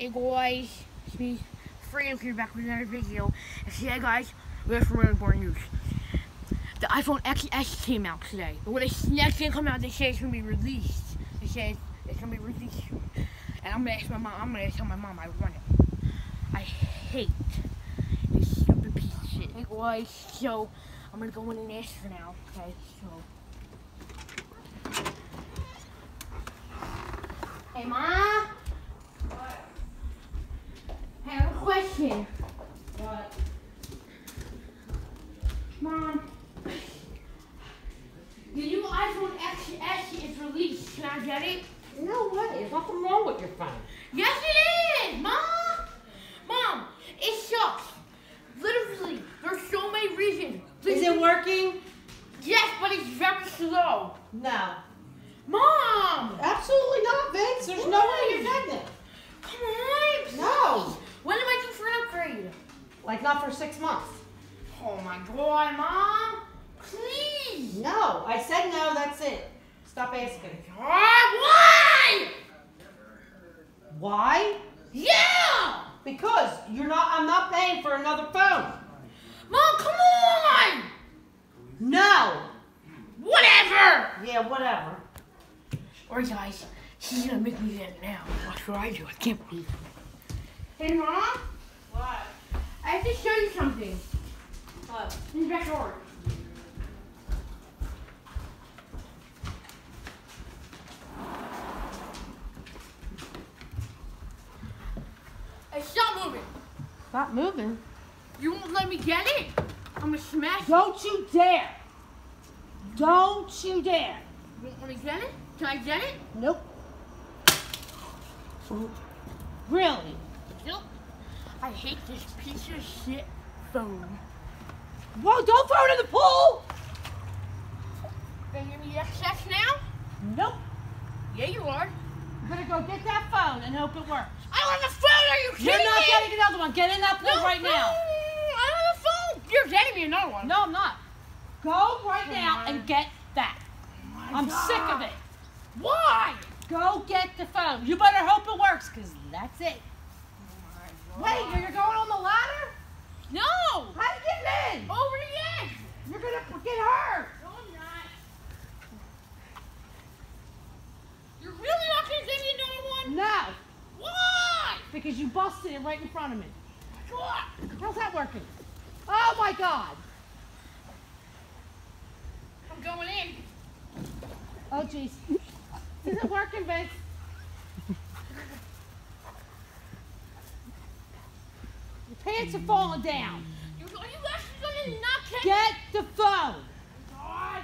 Hey guys, it's me, Freedom here back with another video. And today guys, we're from Road Born News. The iPhone XS came out today. But when the next thing come out, they say it's gonna be released. They say it's gonna be released. And I'm gonna ask my mom, I'm gonna tell my mom I want it. I hate this stupid piece of shit. Hey guys, so I'm gonna go in and ask for now, okay? So. Hey, Ma? I have a question. What? Mom, the new iPhone XS is released. Can I get it? No way. There's nothing wrong with your phone. Yes, it is, Mom. Mom, it sucks. Literally, there's so many reasons. Is it working? Yes, but it's very slow. No. Mom, Absolutely not, Vince. There's no way you're getting it. come on. please. No. When am I due for an upgrade? Like not for six months. Oh my God, Mom. Please. No. I said no. That's it. Stop asking. God, why? Why? Yeah. Because you're not. I'm not paying for another phone. Mom, come on. No. Whatever. Yeah. Whatever. Alright guys, she's gonna make me that now. Watch what I do. I can't believe it. Hey mom, What? I have to show you something. What? In the back door. Hey, stop moving. Stop moving. You won't let me get it? I'm gonna smash it. Don't you dare. Don't you dare. You won't let me get it? Can I get it? Nope. Really? Nope. I hate this piece of shit phone. Whoa! Don't throw it in the pool. Can you give me access now? Nope. Yeah, you are. You better go get that phone and hope it works. I don't have a phone. Are you kidding You're not me? getting another one. Get in that pool No, right no, now. I don't have a phone. You're getting me another one. No, I'm not. Go right now and get that. Oh my I'm God. sick of it. Why? Go get the phone. You better hope it works, because that's it. Wait, you're going on the ladder? No. How you getting in? Over the edge. You're going to get hurt. No, I'm not. You're really not gonna give me another one? No, Why? because you busted it right in front of me. God. How's that working? Oh, my God. I'm going in. Oh, jeez. Is it working, Vince? Your pants are falling down. You, are you actually gonna not catch Get the phone. God.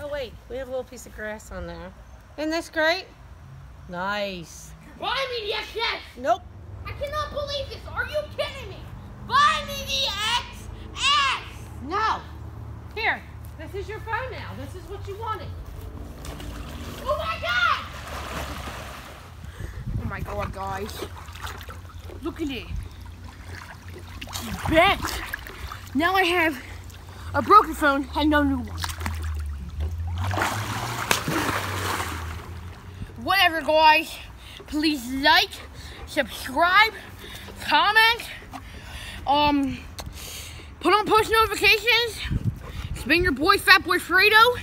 Oh wait, we have a little piece of grass on there. Isn't this great? Nice. Buy me the XS. Nope. I cannot believe this. Are you kidding me? Buy me the XS. No. This is your phone now. This is what you wanted. Oh my god! Oh my god, guys. Look at it. Bet. Now I have a broken phone and no new one. Whatever, guys. Please like, subscribe, comment, um, put on post notifications. It's been your boy, Fat Boy Fredo.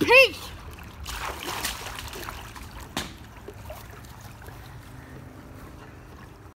Peace.